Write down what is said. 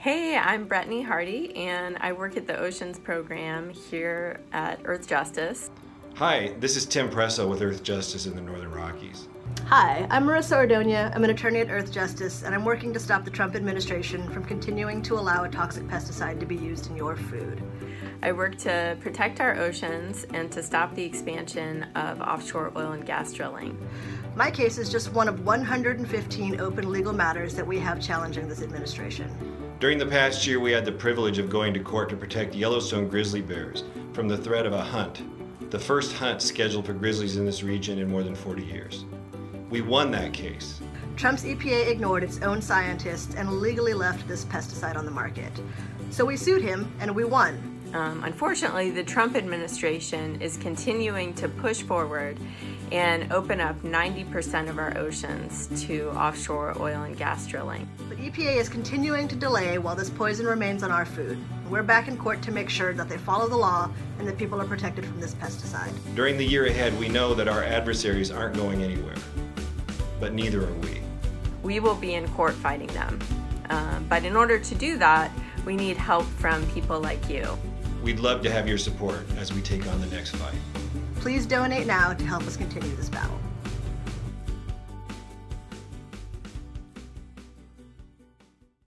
Hey, I'm Brettny Hardy, and I work at the Oceans program here at Earthjustice. Hi, this is Tim Preso with Earthjustice in the Northern Rockies. Hi, I'm Marisa Ordonia. I'm an attorney at Earthjustice, and I'm working to stop the Trump administration from continuing to allow a toxic pesticide to be used in your food. I work to protect our oceans and to stop the expansion of offshore oil and gas drilling. My case is just one of 115 open legal matters that we have challenging this administration. During the past year, we had the privilege of going to court to protect Yellowstone grizzly bears from the threat of a hunt, the first hunt scheduled for grizzlies in this region in more than 40 years. We won that case. Trump's EPA ignored its own scientists and illegally left this pesticide on the market. So we sued him and we won. Um, unfortunately, the Trump administration is continuing to push forward and open up 90% of our oceans to offshore oil and gas drilling. But EPA is continuing to delay while this poison remains on our food. We're back in court to make sure that they follow the law and that people are protected from this pesticide. During the year ahead, we know that our adversaries aren't going anywhere, but neither are we. We will be in court fighting them. Uh, but in order to do that, we need help from people like you. We'd love to have your support as we take on the next fight. Please donate now to help us continue this battle.